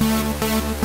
Música